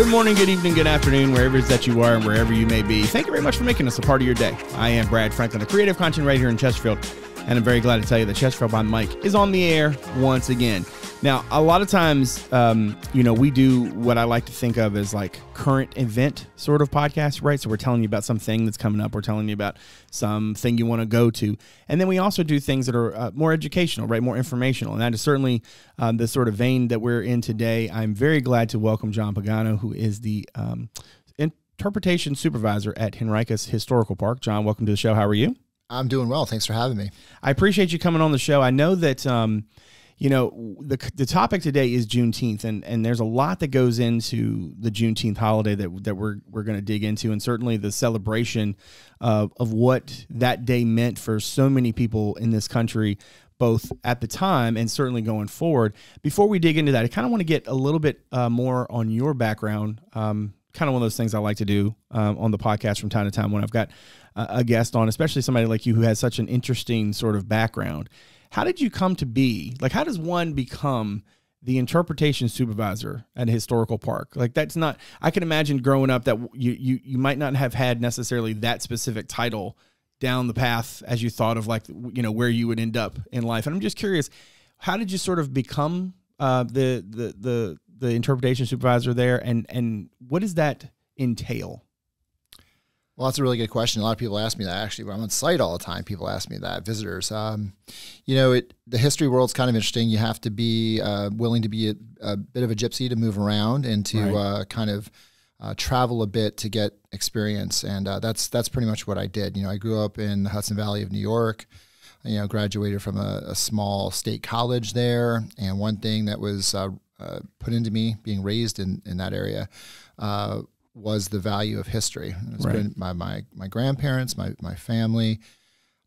Good morning, good evening, good afternoon, wherever it is that you are and wherever you may be. Thank you very much for making us a part of your day. I am Brad Franklin, the creative content right here in Chesterfield, and I'm very glad to tell you that Chesterfield by Mike is on the air once again. Now, a lot of times, um, you know, we do what I like to think of as like current event sort of podcast, right? So we're telling you about something that's coming up. We're telling you about something you want to go to. And then we also do things that are uh, more educational, right? More informational. And that is certainly um, the sort of vein that we're in today. I'm very glad to welcome John Pagano, who is the um, interpretation supervisor at Henricus Historical Park. John, welcome to the show. How are you? I'm doing well. Thanks for having me. I appreciate you coming on the show. I know that um, you know the the topic today is Juneteenth, and and there's a lot that goes into the Juneteenth holiday that that we're we're going to dig into, and certainly the celebration of of what that day meant for so many people in this country. Both at the time and certainly going forward. Before we dig into that, I kind of want to get a little bit uh, more on your background. Um, kind of one of those things I like to do um, on the podcast from time to time when I've got a guest on, especially somebody like you who has such an interesting sort of background. How did you come to be? Like, how does one become the interpretation supervisor at a historical park? Like, that's not. I can imagine growing up that you you you might not have had necessarily that specific title down the path as you thought of like you know where you would end up in life. And I'm just curious, how did you sort of become uh, the the the the interpretation supervisor there, and and what does that entail? Well, that's a really good question. A lot of people ask me that actually when I'm on site all the time. People ask me that, visitors. Um, you know, it, the history world's kind of interesting. You have to be uh, willing to be a, a, bit of a gypsy to move around and to right. uh, kind of uh, travel a bit to get experience. And uh, that's that's pretty much what I did. You know, I grew up in the Hudson Valley of New York. You know, graduated from a, a small state college there. And one thing that was uh, uh, put into me, being raised in in that area was the value of history. It's right. been my, my, my grandparents, my, my family.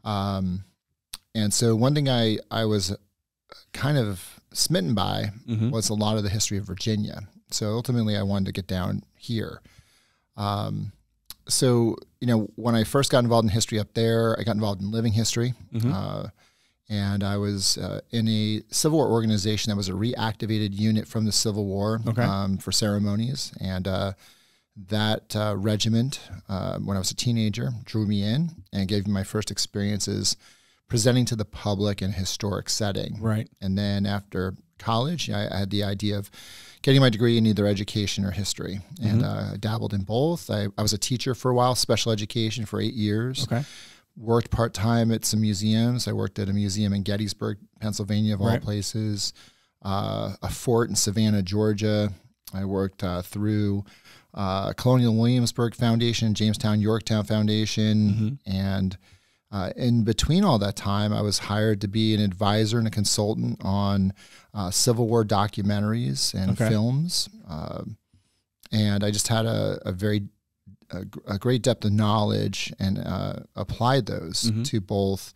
Um, and so one thing I, I was kind of smitten by mm-hmm. was a lot of the history of Virginia. So ultimately I wanted to get down here. Um, so, you know, when I first got involved in history up there, I got involved in living history. Mm-hmm. Uh, and I was uh, in a Civil War organization that was a reactivated unit from the Civil War okay. um, for ceremonies. And uh, that uh, regiment, uh, when I was a teenager, drew me in and gave me my first experiences presenting to the public in a historic setting. Right. And then after college, I, I had the idea of getting my degree in either education or history. Mm-hmm. And uh, I dabbled in both. I, I, was a teacher for a while, special education for eight years. Okay. Worked part time at some museums. I worked at a museum in Gettysburg, Pennsylvania, of all places, uh, a fort in Savannah, Georgia. I worked uh, through uh, Colonial Williamsburg Foundation, Jamestown Yorktown Foundation, mm-hmm. and uh, in between all that time, I was hired to be an advisor and a consultant on uh, Civil War documentaries and okay. films, um, and I just had a, a very a, a, great depth of knowledge and uh, applied those mm-hmm. to both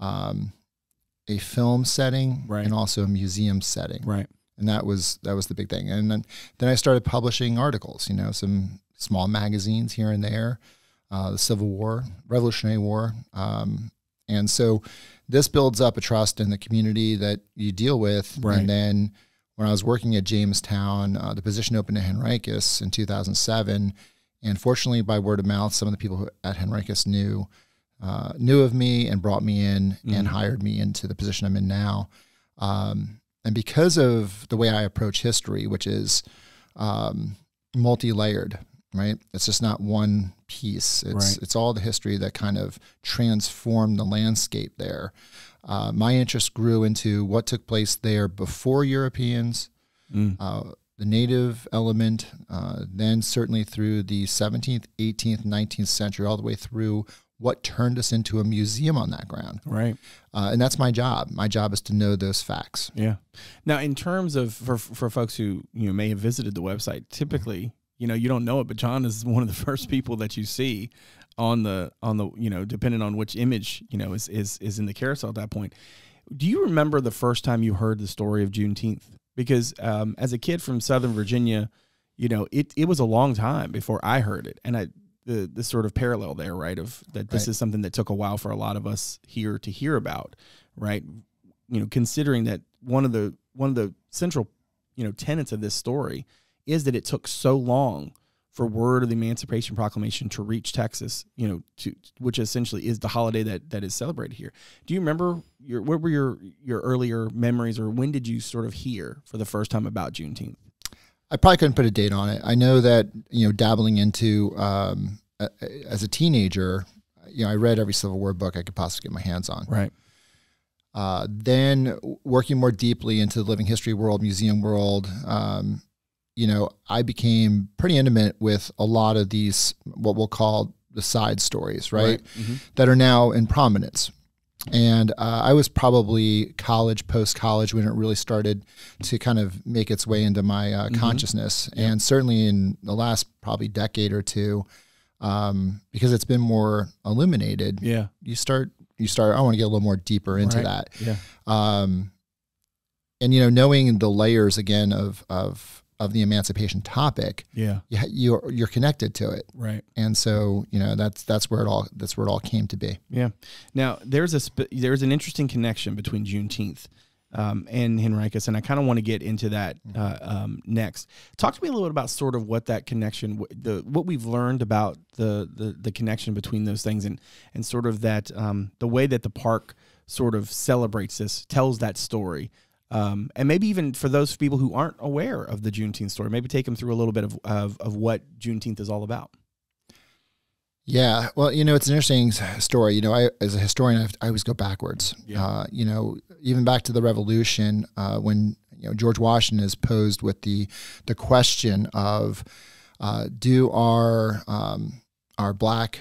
um, a film setting right. and also a museum setting. Right and that was that was the big thing. And then then I started publishing articles, you know, some small magazines here and there, uh, the Civil War, Revolutionary War, um, and so this builds up a trust in the community that you deal with, right. and then. When I was working at Jamestown, uh, the position opened at Henricus in 2007, and fortunately, by word of mouth, some of the people at Henricus knew uh, knew of me and brought me in mm. and hired me into the position I'm in now. Um, and because of the way I approach history, which is um, multi-layered, right? It's just not one piece. It's right. it's all the history that kind of transformed the landscape there. Uh, my interest grew into what took place there before Europeans, mm. uh, the native element, uh, then certainly through the 17th, 18th, 19th century, all the way through what turned us into a museum on that ground. Right. Uh, and that's my job. My job is to know those facts. Yeah. Now, in terms of for for folks who you know may have visited the website, typically you know you don't know it, but John is one of the first people that you see on the on the you know depending on which image you know is is is in the carousel at that point. Do you remember the first time you heard the story of Juneteenth? Because um, as a kid from Southern Virginia, you know it it was a long time before I heard it, and I the the sort of parallel there, right? Of that this right. is something that took a while for a lot of us here to hear about, right? You know, considering that one of the one of the central, you know, tenets of this story is that it took so long for word of the Emancipation Proclamation to reach Texas, you know, to which essentially is the holiday that that is celebrated here. Do you remember your what were your your earlier memories, or when did you sort of hear for the first time about Juneteenth? I probably couldn't put a date on it. I know that you know, dabbling into um, a, as a teenager, you know, I read every Civil War book I could possibly get my hands on. Right. Uh, then working more deeply into the living history world, museum world, um, you know, I became pretty intimate with a lot of these what we'll call the side stories, right? right. Mm-hmm. That are now in prominence. And uh, I was probably college, post college, when it really started to kind of make its way into my uh, mm-hmm. consciousness. And certainly in the last probably decade or two, um, because it's been more illuminated. Yeah, you start you start. I want to get a little more deeper into right. that. Yeah. Um, and you know, knowing the layers again of of of the emancipation topic, yeah, you, you're you're connected to it, right? And so you know that's that's where it all that's where it all came to be. Yeah. Now there's a sp- there's an interesting connection between Juneteenth um, and Henricus, and I kind of want to get into that mm-hmm. uh, um, next. Talk to me a little bit about sort of what that connection, the what we've learned about the the, the connection between those things, and and sort of that um, the way that the park sort of celebrates this, tells that story. Um, and maybe even for those people who aren't aware of the Juneteenth story, maybe take them through a little bit of, of, of what Juneteenth is all about. Yeah, well, you know, it's an interesting story. You know, I as a historian, I've, i always go backwards. Yeah. Uh, you know, even back to the Revolution, uh, when you know George Washington is posed with the the question of, uh, do our um, our black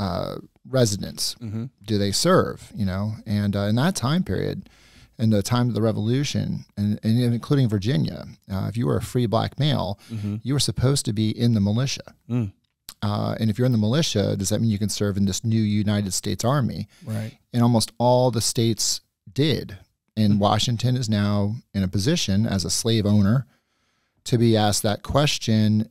uh, residents mm-hmm. do they serve? You know, and uh, in that time period, in the time of the Revolution, and, and including Virginia, uh, if you were a free black male, mm-hmm. you were supposed to be in the militia. Mm. Uh, and if you're in the militia, does that mean you can serve in this new United States Army? Right. And almost all the states did. And mm-hmm. Washington is now in a position as a slave owner to be asked that question.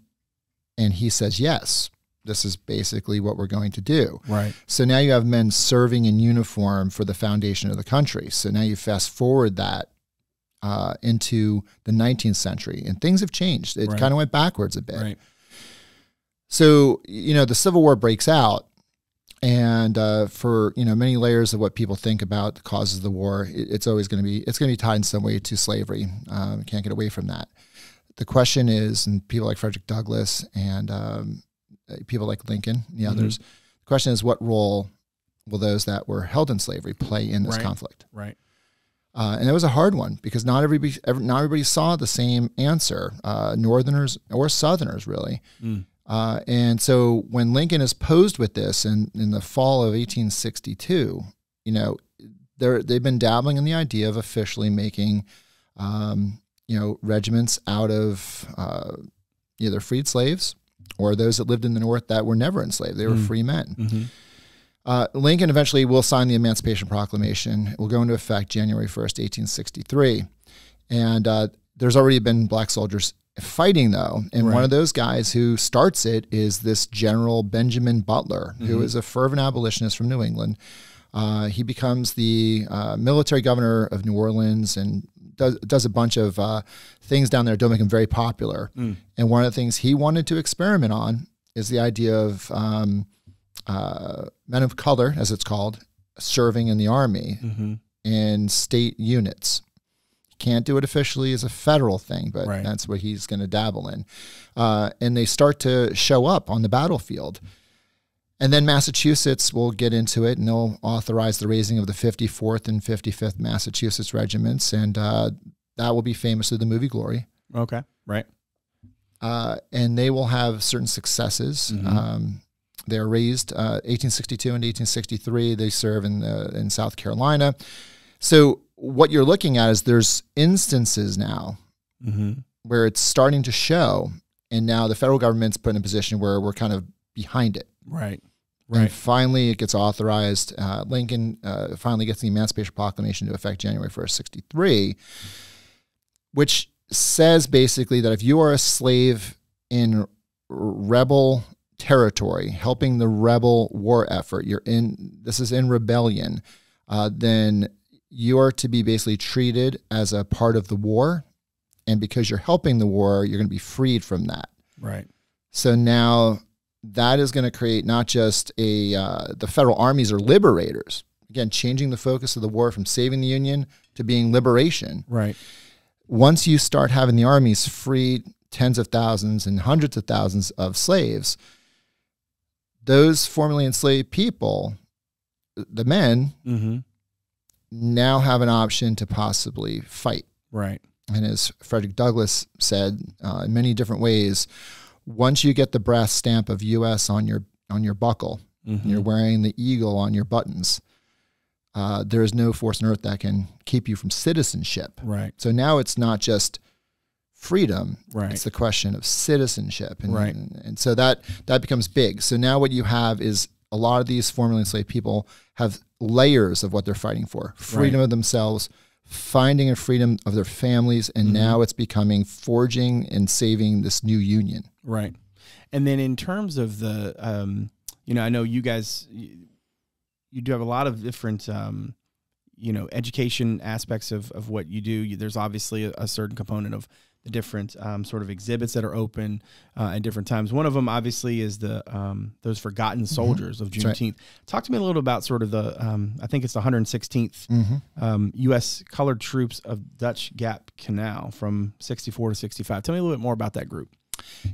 And he says, yes, this is basically what we're going to do. Right. So now you have men serving in uniform for the foundation of the country. So now you fast forward that uh, into the 19th century, and things have changed. It right. kind of went backwards a bit. Right. So you know the Civil War breaks out, and uh, for you know many layers of what people think about the causes of the war, it, it's always going to be it's going to be tied in some way to slavery. Um, can't get away from that. The question is, and people like Frederick Douglass and um, people like Lincoln and the mm-hmm. others, the question is, what role will those that were held in slavery play in this right. conflict? Right. Uh, and it was a hard one because not everybody, not everybody saw the same answer. Uh, Northerners or Southerners, really. Mm. Uh, and so when Lincoln is posed with this in, in the fall of 1862, you know, they're, they've been dabbling in the idea of officially making, um, you know, regiments out of uh, either freed slaves or those that lived in the North that were never enslaved. They were mm. free men. Mm-hmm. Uh, Lincoln eventually will sign the Emancipation Proclamation. It will go into effect January 1st, 1863. And uh, there's already been black soldiers fighting though and right. one of those guys who starts it is this general benjamin butler mm-hmm. who is a fervent abolitionist from new england uh, he becomes the uh, military governor of new orleans and does, does a bunch of uh, things down there that don't make him very popular mm. and one of the things he wanted to experiment on is the idea of um, uh, men of color as it's called serving in the army mm-hmm. in state units can't do it officially as a federal thing, but right. that's what he's going to dabble in. Uh, and they start to show up on the battlefield. And then Massachusetts will get into it and they'll authorize the raising of the 54th and 55th Massachusetts regiments. And uh, that will be famous through the movie Glory. Okay, right. Uh, and they will have certain successes. Mm-hmm. Um, they're raised uh, 1862 and 1863. They serve in, the, in South Carolina. So what you're looking at is there's instances now mm-hmm. where it's starting to show, and now the federal government's put in a position where we're kind of behind it. Right. Right. And finally, it gets authorized. Uh, Lincoln uh, finally gets the Emancipation Proclamation to effect January 1st, 63, which says basically that if you are a slave in rebel territory, helping the rebel war effort, you're in, this is in rebellion, uh, then you are to be basically treated as a part of the war and because you're helping the war, you're going to be freed from that. Right. So now that is going to create not just a uh, the federal armies are liberators. Again, changing the focus of the war from saving the Union to being liberation. Right. Once you start having the armies free tens of thousands and hundreds of thousands of slaves, those formerly enslaved people, the men, Mm-hmm. now have an option to possibly fight. Right. And as Frederick Douglass said uh, in many different ways, once you get the brass stamp of U.S. on your on your buckle, Mhm. you're wearing the eagle on your buttons. Uh, there is no force on earth that can keep you from citizenship. Right. So now it's not just freedom; Right. it's the question of citizenship, and, Right. and and so that that becomes big. So now what you have is a lot of these formerly enslaved people have layers of what they're fighting for: freedom of themselves, finding a freedom of their families, and Mm-hmm. now it's becoming forging and saving this new union. Right. And then in terms of the, um, you know, I know you guys, you, you do have a lot of different, um, you know, education aspects of, of what you do. You, there's obviously a, a certain component of the different um, sort of exhibits that are open uh, at different times. One of them, obviously, is the um, those forgotten soldiers of That's right. Juneteenth. Talk to me a little about sort of the, um, I think it's the 116th Mm-hmm. um, U.S. colored troops of Dutch Gap Canal from 64 to 65. Tell me a little bit more about that group.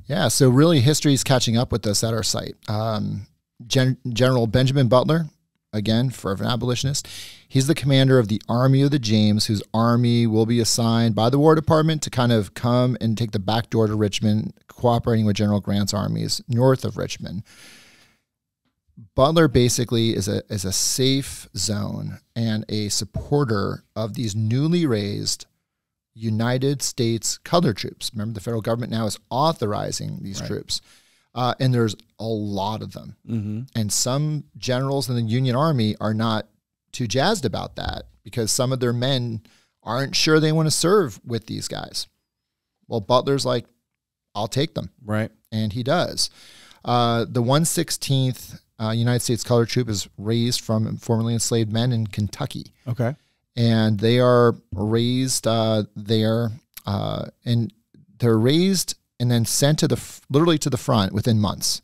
Yeah, so really history is catching up with us at our site. Um, Gen- General Benjamin Butler, again, fervent abolitionist, he's the commander of the Army of the James, whose army will be assigned by the War Department to kind of come and take the back door to Richmond, cooperating with General Grant's armies north of Richmond. Butler basically is a is a safe zone and a supporter of these newly raised United States color troops. Remember, the federal government now is authorizing these Right. troops, uh, and there's a lot of them. Mm-hmm. And some generals in the Union Army are not too jazzed about that because some of their men aren't sure they want to serve with these guys. Well, Butler's like, I'll take them Right. and he does. Uh, the 116th uh, United States Color Troop is raised from formerly enslaved men in Kentucky, Okay. And they are raised uh, there, uh, and they're raised and then sent to the literally to the front within months.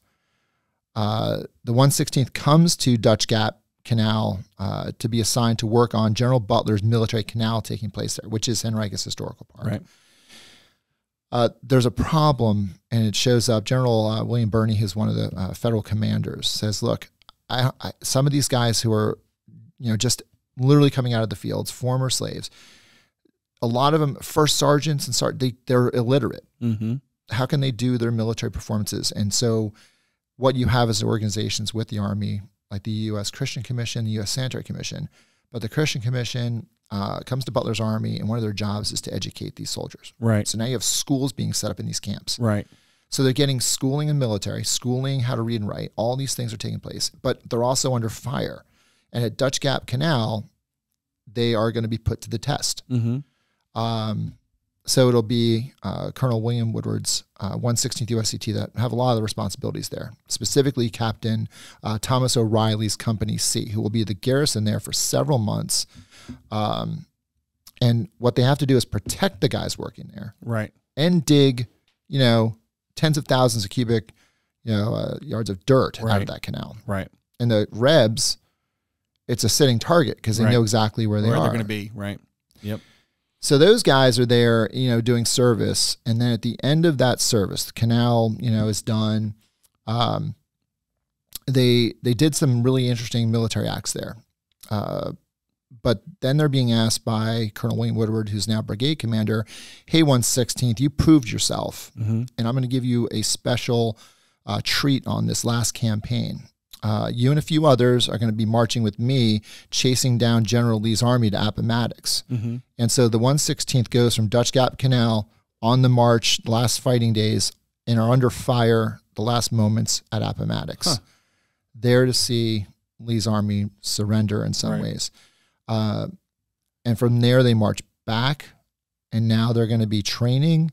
Uh, the 116th comes to Dutch Gap Canal uh, to be assigned to work on General Butler's military canal taking place there, which is Henricus Historical Park Right. uh, there's a problem, and it shows up. General uh, William Birney, who's one of the uh, federal commanders, says, "Look, I, I, some of these guys who are, you know, just literally coming out of the fields, former slaves, a lot of them first sergeants and start they they're illiterate. Mm-hmm. How can they do their military performances? And so, what you have is organizations with the Army, like the U.S. Christian Commission, the U.S. Sanitary Commission, but the Christian Commission." Uh, comes to Butler's army, and one of their jobs is to educate these soldiers. Right. So now you have schools being set up in these camps. Right. So they're getting schooling in military, schooling how to read and write. All these things are taking place, but they're also under fire. And at Dutch Gap Canal, they are going to be put to the test. Mm-hmm. Um, so it'll be uh, Colonel William Woodward's uh, 116th USCT that have a lot of the responsibilities there, specifically Captain uh, Thomas O'Reilly's Company C, who will be the garrison there for several months. Um, and what they have to do is protect the guys working there Right. and dig, you know, tens of thousands of cubic, you know, uh, yards of dirt out of that canal. Right. And the Rebs, it's a sitting target because they Right. know exactly where they Where are. they're going to be. Right. Yep. So those guys are there, you know, doing service, and then at the end of that service, the canal, you know, is done. Um, they they did some really interesting military acts there, uh, but then they're being asked by Colonel William Woodward, who's now brigade commander, "Hey, 116th, you proved yourself, Mm-hmm. and I'm going to give you a special uh, treat on this last campaign." Uh, you and a few others are going to be marching with me, chasing down General Lee's army to Appomattox. Mm-hmm. And so the 116th goes from Dutch Gap Canal on the march, the last fighting days, and are under fire the last moments at Appomattox. Huh. There to see Lee's army surrender in some Right. ways. Uh, and from there, they march back, and now they're going to be training.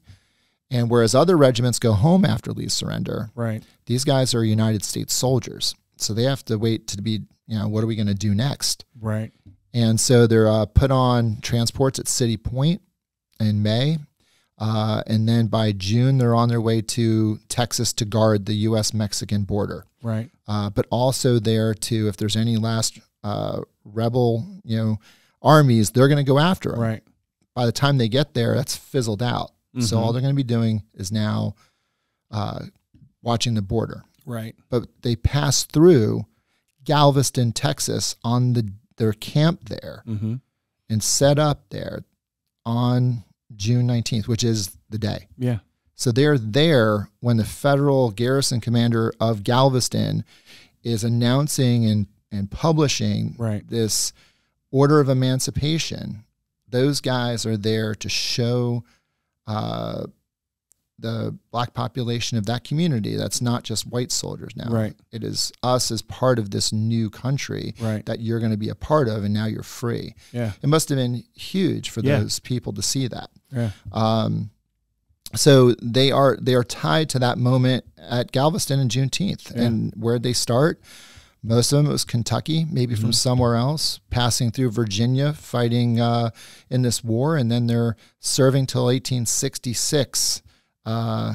And whereas other regiments go home after Lee's surrender, Right. these guys are United States soldiers. So they have to wait to be, you know, what are we going to do next? Right. And so they're uh, put on transports at City Point in May. Uh, and then by June, they're on their way to Texas to guard the U.S. Mexican border. Right. Uh, but also there to, if there's any last uh, rebel, you know, armies, they're going to go after them. Right. By the time they get there, that's fizzled out. So Mhm. all they're going to be doing is now uh, watching the border. Right. But they pass through Galveston, Texas, on the their camp there Mm-hmm. and set up there on June 19th, which is the day. Yeah. So they're there when the federal garrison commander of Galveston is announcing and, and publishing Right. this order of emancipation. Those guys are there to show uh, the black population of that community that's not just white soldiers now. Right. It is us as part of this new country Right. that you're going to be a part of, and now you're free. Yeah. It must have been huge for Yeah. those people to see that. Yeah. Um, so they are they are tied to that moment at Galveston and Juneteenth, Yeah. and where they start. Most of them it was Kentucky, maybe from Mhm. somewhere else, passing through Virginia, fighting uh, in this war, and then they're serving till 1866 uh,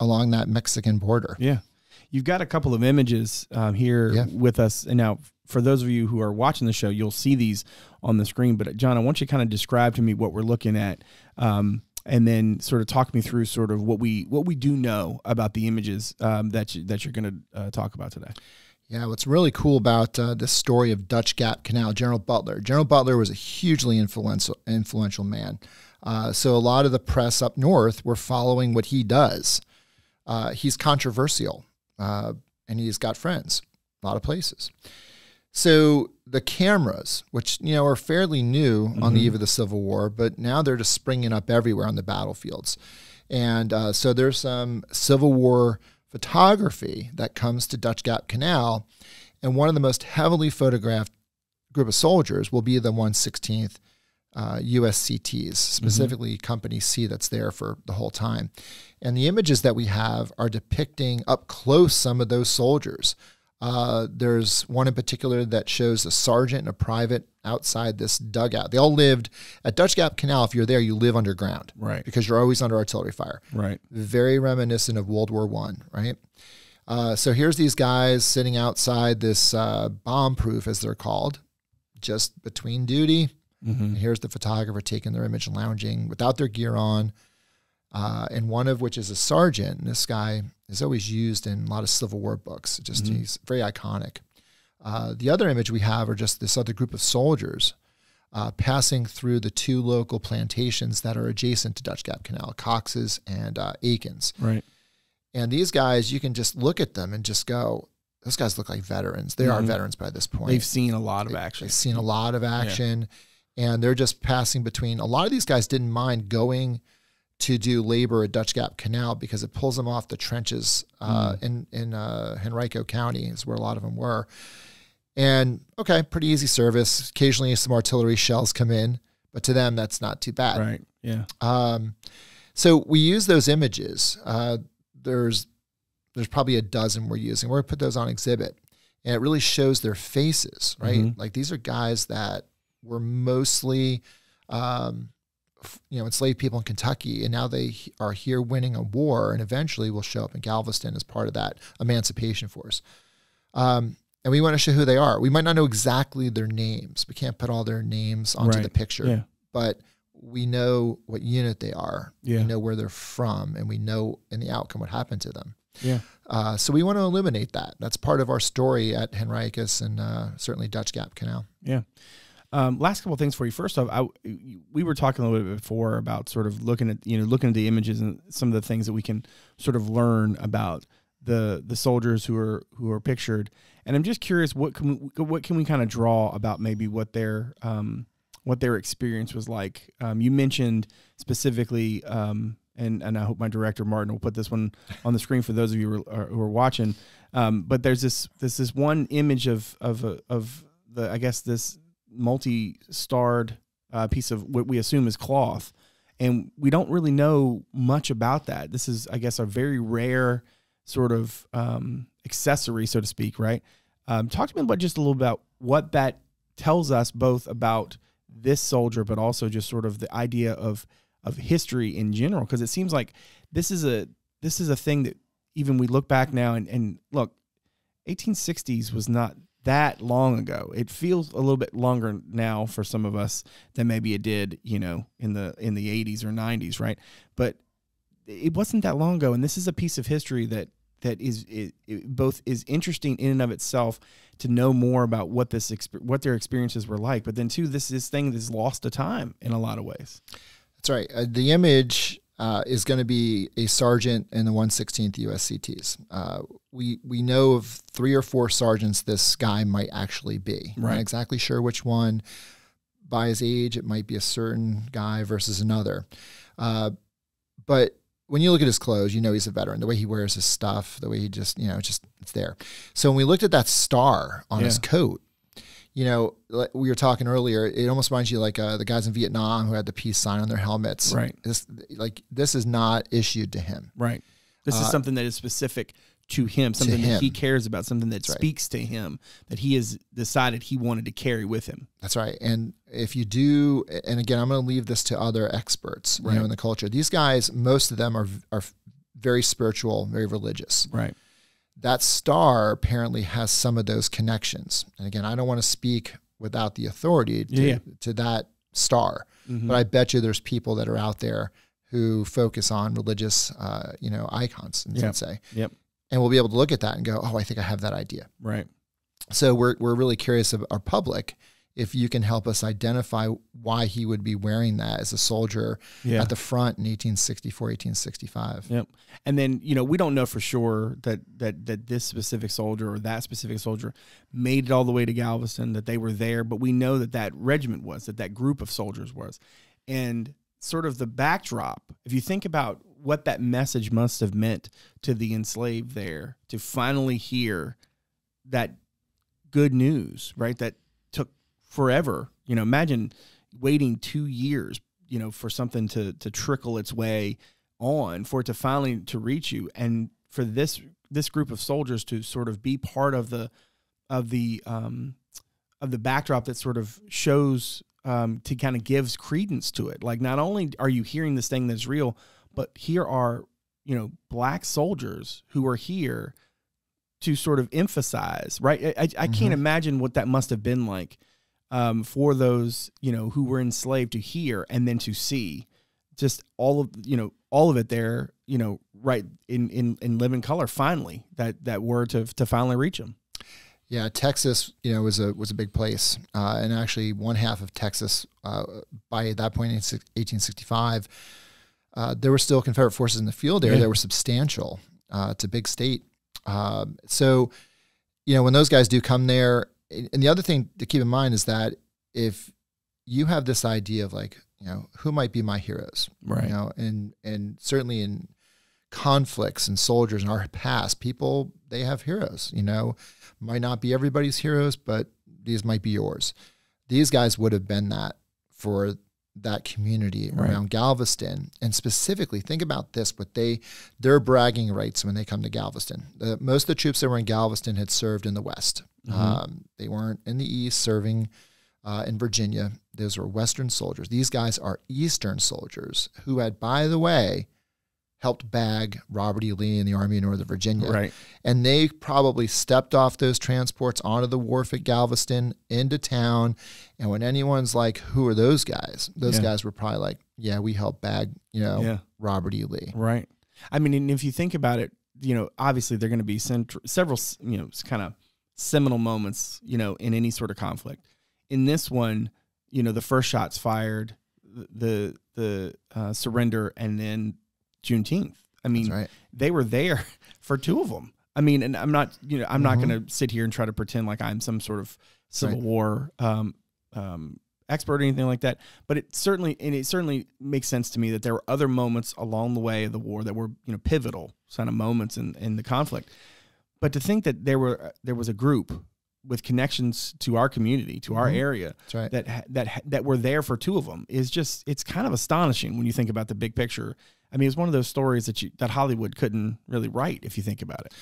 along that Mexican border. Yeah. You've got a couple of images um, here Yeah. with us. And now, for those of you who are watching the show, you'll see these on the screen. But, John, I want you to kind of describe to me what we're looking at. Um, and then sort of talk me through sort of what we what we do know about the images um, that you, that you're going to uh, talk about today. Yeah, what's really cool about uh, this story of Dutch Gap Canal, General Butler. General Butler was a hugely influential influential man. Uh, so a lot of the press up north were following what he does. Uh, he's controversial, uh, and he's got friends a lot of places. So the cameras, which you know are fairly new on the eve of the Civil War, but now they're just springing up everywhere on the battlefields, and uh, so there's some Civil War photography that comes to Dutch Gap Canal, and one of the most heavily photographed group of soldiers will be the 116th uh, USCTs, specifically Company C, that's there for the whole time. And the images that we have are depicting up close some of those soldiers. Uh, there's one in particular that shows a sergeant and a private outside this dugout. They all lived at Dutch Gap Canal. If you're there, you live underground Right. because you're always under artillery fire Right. very reminiscent of World War One, right? Uh, so here's these guys sitting outside this uh, bomb-proof, as they're called, just between duty. Mm-hmm. And here's the photographer taking their image, lounging without their gear on, uh, and one of which is a sergeant. And this guy is always used in a lot of Civil War books. Just Mhm. he's very iconic. Uh, the other image we have are just this other group of soldiers uh, passing through the two local plantations that are adjacent to Dutch Gap Canal, Cox's and uh, Aiken's. Right. And these guys, you can just look at them and just go, those guys look like veterans. They are Mhm. veterans by this point. They've seen a lot of They- action. They've seen a lot of action, and they're just passing between. A lot of these guys didn't mind going to do labor at Dutch Gap Canal because it pulls them off the trenches uh, in in uh, Henrico County is where a lot of them were. And okay, pretty easy service. Occasionally, some artillery shells come in, but to them, that's not too bad. Right. Yeah. Um, so we use those images. Uh, there's there's probably a dozen we're using. We're gonna put those on exhibit, and it really shows their faces, right? Mhm. Like these are guys that were mostly, um, you know, enslaved people in Kentucky, and now they he- are here winning a war, and eventually will show up in Galveston as part of that emancipation force. Um, and we want to show who they are. We might not know exactly their names. We can't put all their names onto Right. the picture Yeah. but we know what unit they are. Yeah. We know where they're from, and we know in the outcome what happened to them. Yeah. Uh, so we want to illuminate that. That's part of our story at Henricus and uh, certainly Dutch Gap Canal. Yeah. Um, last couple things for you. First off, I, we were talking a little bit before about sort of looking at you know looking at the images and some of the things that we can sort of learn about the the soldiers who are who are pictured. And I'm just curious, what can we, what can we kind of draw about maybe what their um, what their experience was like? Um, you mentioned specifically, um, and and I hope my director Martin will put this one on the screen for those of you who are, who are watching. Um, but there's this there's this one image of of of the I guess this multi-starred uh, piece of what we assume is cloth, and we don't really know much about that. This is I guess a very rare sort of um, accessory, so to speak, right? Um, talk to me about just a little about what that tells us both about this soldier, but also just sort of the idea of of history in general because it seems like this is a this is a thing that even we look back now and, and look 1860s was not that long ago. It feels a little bit longer now for some of us than maybe it did you know in the in the 80s or 90s right? But it wasn't that long ago and this is a piece of history that that is both is interesting in and of itself to know more about what this what their experiences were like but then too this this thing that's lost to time in a lot of ways. That's right. Uh, the image uh, is going to be a sergeant in the 116th USCTs. Uh, we we know of three or four sergeants this guy might actually be. Right. Not exactly sure which one. By his age, it might be a certain guy versus another. Uh, but when you look at his clothes, you know he's a veteran. The way he wears his stuff, the way he just, you know, just it's there. So when we looked at that star on yeah. his coat, you know, we were talking earlier. It almost reminds you like uh, the guys in Vietnam who had the peace sign on their helmets. Right. This, like this is not issued to him. Right. This uh, is something that is specific to him, something to him. that he cares about, something that That's speaks right. to him, that he has decided he wanted to carry with him. That's right. And if you do, and again, I'm going to leave this to other experts, right. you know, in the culture. These guys, most of them are are very spiritual, very religious. Right. That star apparently has some of those connections. And again, I don't want to speak without the authority to, yeah. to that star, mm-hmm. but I bet you there's people that are out there who focus on religious, uh, you know, icons, and yep. say. Yep and we'll be able to look at that and go, oh, I think I have that idea. Right. So we're we're really curious of our public if you can help us identify why he would be wearing that as a soldier yeah. at the front in 1864 1865 yep and then you know we don't know for sure that that that this specific soldier or that specific soldier made it all the way to galveston that they were there but we know that that regiment was that that group of soldiers was and sort of the backdrop if you think about what that message must have meant to the enslaved there to finally hear that good news, right? That forever. You know, imagine waiting two years, you know, for something to to trickle its way on, for it to finally to reach you, and for this this group of soldiers to sort of be part of the of the um, of the backdrop that sort of shows um, to kind of gives credence to it. Like, not only are you hearing this thing that's real, but here are, you know, black soldiers who are here to sort of emphasize, right? I, I, I mm-hmm. can't imagine what that must have been like um, for those, you know, who were enslaved to hear and then to see just all of, you know, all of it there, you know, right in, in, in living color, finally, that, that word to, to finally reach them. Yeah, Texas, you know, was a was a big place, uh, and actually one half of Texas uh, by that point in 1865 uh, there were still Confederate forces in the field there yeah. that were substantial. Uh, it's a big state. Uh, so, you know, when those guys do come there, and the other thing to keep in mind is that if you have this idea of like, you know, who might be my heroes, right? You know, and and certainly in conflicts and soldiers in our past, people they have heroes. You know, might not be everybody's heroes, but these might be yours. These guys would have been that for that community right. around Galveston. And specifically, think about this: what they their bragging rights when they come to Galveston. The, most of the troops that were in Galveston had served in the West. Mm-hmm. Um, they weren't in the East serving uh, in Virginia. Those were Western soldiers. These guys are Eastern soldiers who had, by the way, helped bag Robert E. Lee in the Army of Northern Virginia. Right. And they probably stepped off those transports onto the wharf at Galveston into town. And when anyone's like, who are those guys? Those yeah. guys were probably like, yeah, we helped bag, you know, yeah. Robert E. Lee. Right. I mean, and if you think about it, you know, obviously they're going to be several, you know, kind of seminal moments, you know, in any sort of conflict. In this one, you know, the first shots fired, the the uh, surrender, and then Juneteenth. I mean, right. they were there for two of them. I mean, and I'm not, you know, I'm mm-hmm. not going to sit here and try to pretend like I'm some sort of Civil right. War um, um, expert or anything like that. But it certainly, and it certainly makes sense to me that there were other moments along the way of the war that were, you know, pivotal kind of moments in, in the conflict. But to think that there were there was a group with connections to our community, to our mm-hmm. area, right. that that that were there for two of them is just it's kind of astonishing when you think about the big picture I mean, it's one of those stories that you that Hollywood couldn't really write if you think about it.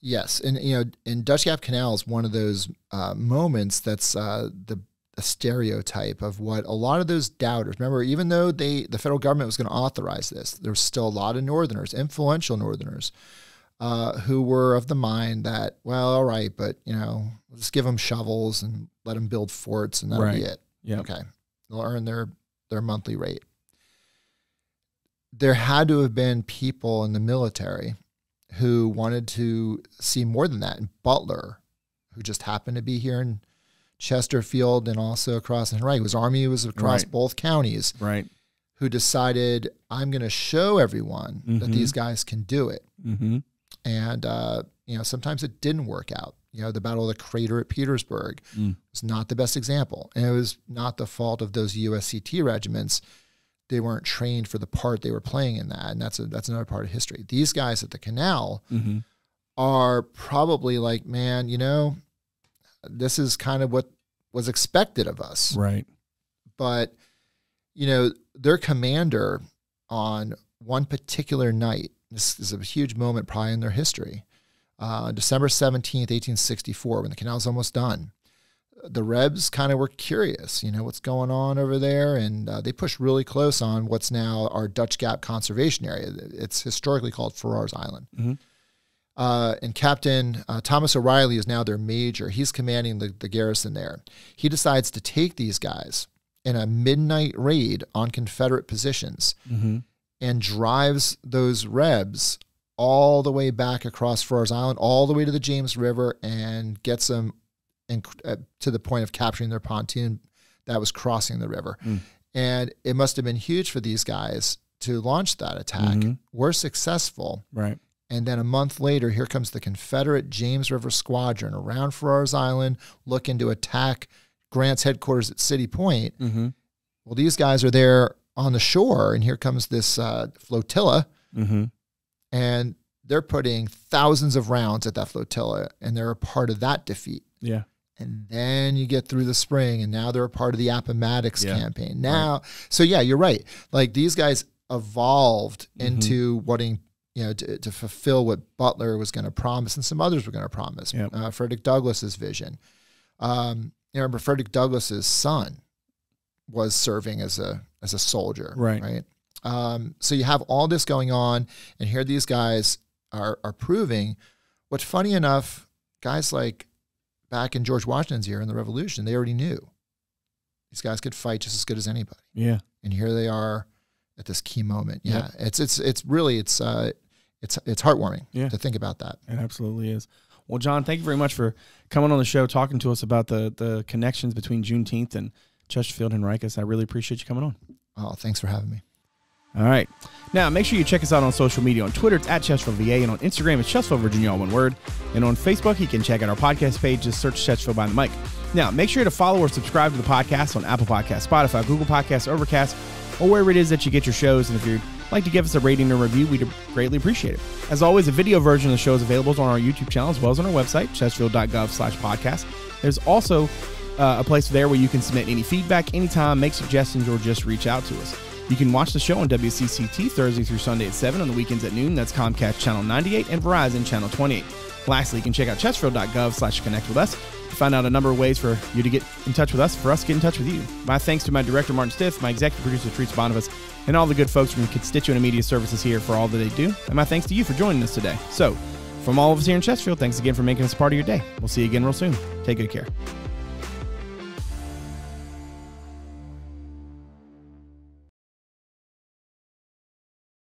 Yes, and you know, in Dutch Gap Canal is one of those uh, moments that's uh, the a stereotype of what a lot of those doubters remember even though they the federal government was going to authorize this there was still a lot of northerners influential northerners uh, who were of the mind that well all right but you know we'll just give them shovels and let them build forts and that'll Right. be it Yeah. okay they'll earn their their monthly rate there had to have been people in the military who wanted to see more than that and butler who just happened to be here in Chesterfield and also across in Henrico. His army was across Right. both counties. Right. Who decided I'm going to show everyone that Mhm. these guys can do it. Mm-hmm. And uh, you know, sometimes it didn't work out. You know, the Battle of the Crater at Petersburg Mm. was not the best example, and it was not the fault of those USCT regiments. They weren't trained for the part they were playing in that, and that's a, that's another part of history. These guys at the canal Mm-hmm. are probably like, man, you know, this is kind of what was expected of us. Right. But, you know, their commander on one particular night, this is a huge moment probably in their history, uh, December 17th, 1864, when the canal canal's almost done. The Rebs kind of were curious, you know, what's going on over there. And uh, they pushed really close on what's now our Dutch Gap Conservation Area. It's historically called Farrar's Island. Mhm. Uh, and Captain uh, Thomas O'Reilly is now their major. He's commanding the, the garrison there. He decides to take these guys in a midnight raid on Confederate positions Mm-hmm. And drives those Rebs all the way back across Farrar's Island, all the way to the James River, and gets them in, uh, to the point of capturing their pontoon that was crossing the river. Mm. And it must have been huge for these guys to launch that attack. Mhm. Were successful. Right. And then a month later, here comes the Confederate James River Squadron around Farrar's Island looking to attack Grant's headquarters at City Point. Mm-hmm. Well, these guys are there on the shore, and here comes this uh, flotilla, Mm-hmm. and they're putting thousands of rounds at that flotilla, and they're a part of that defeat. Yeah. And then you get through the spring, and now they're a part of the Appomattox Yeah. campaign. Now, so yeah, you're right. Like these guys evolved Mhm. into wanting, you know, to, to fulfill what Butler was going to promise, and some others were going to promise. Yep. Uh, Frederick Douglass's vision. Um, you remember Frederick Douglass's son was serving as a as a soldier, Right. Right. Um, so you have all this going on, and here these guys are are proving. What's funny enough, guys like back in George Washington's year in the Revolution, they already knew these guys could fight just as good as anybody, Yeah. and here they are at this key moment. Yeah, Yep. it's it's it's really it's uh it's it's heartwarming Yeah. to think about that. It absolutely is. Well, John, thank you very much for coming on the show, talking to us about the the connections between Juneteenth and Chesterfield and Henricus. I really appreciate you coming on. Oh, thanks for having me. All right. Now, make sure you check us out on social media. On Twitter, it's at Chesterfield VA, and on Instagram, it's Chesterfield Virginia, all one word. And on Facebook, you can check out our podcast page. Just search Chesterfield Behind the Mic. Now, make sure to follow or subscribe to the podcast on Apple Podcasts, Spotify, Google Podcasts, Overcast, or wherever it is that you get your shows. And if you'd like to give us a rating or review, we'd greatly appreciate it. As always, a video version of the show is available on our YouTube channel as well as on our website, chesterfield.gov slash podcast. There's also uh, a place there where you can submit any feedback anytime, make suggestions, or just reach out to us. You can watch the show on WCCT Thursday through Sunday at 7 on the weekends at noon. That's Comcast Channel 98 and Verizon Channel 28. Lastly, you can check out chesterfield.gov slash connect with us to find out a number of ways for you to get in touch with us, for us to get in touch with you. My thanks to my director, Martin Stith, my executive producer, Teresa Bonifas, and all the good folks from Constituent Media Services here for all that they do. And my thanks to you for joining us today. So, from all of us here in Chesterfield, thanks again for making us part of your day. We'll see you again real soon. Take good care.